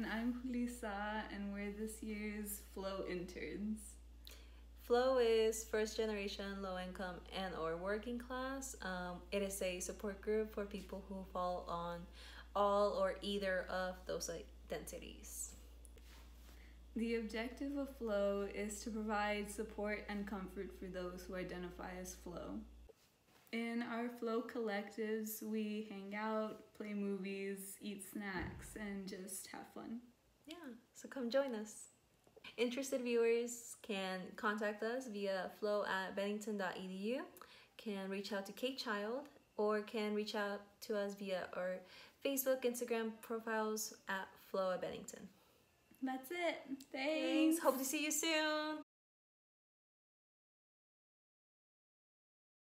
And I'm Lisa, and we're this year's Flow interns. Flow is first generation low income and or working class. Um, it is a support group for people who fall on all or either of those identities. The objective of Flow is to provide support and comfort for those who identify as Flow. In our Flow collectives, we hang out, play movies, snacks, and just have fun. Yeah, so come join us. Interested viewers can contact us via flow at bennington.edu, can reach out to Kate Child, or can reach out to us via our Facebook, Instagram profiles at Flow at Bennington. That's it. Thanks. Hope to see you soon.